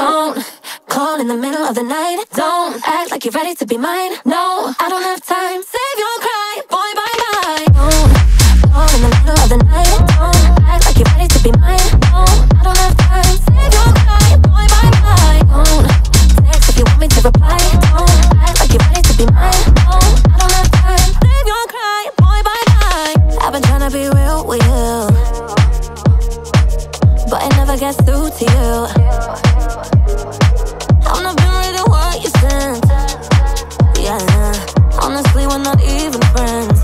Don't call in the middle of the night. Don't act like you're ready to be mine. No, I don't have time. Save your cry, boy, bye bye. Don't call in the middle of the night. Don't act like you're ready to be mine. No, I don't have time. Save your cry, boy, bye bye. Don't text if you want me to reply. Don't act like you're ready to be mine. No, I don't have time. Save your cry, boy, bye bye. I've been trying to be real with you, but it never gets through to you. Friends.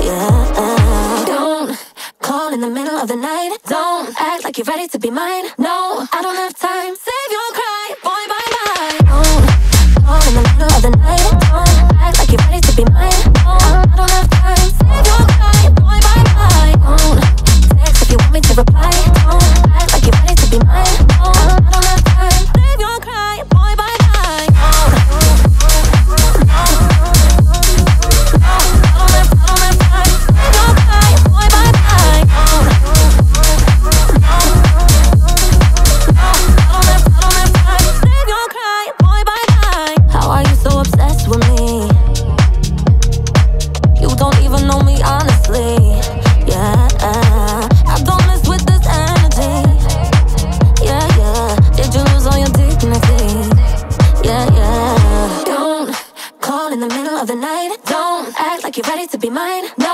Yeah, don't call in the middle of the night. Don't act like you're ready to be mine. No, I don't have time. Save your cry. of the night. Don't act like you're ready to be mine. No.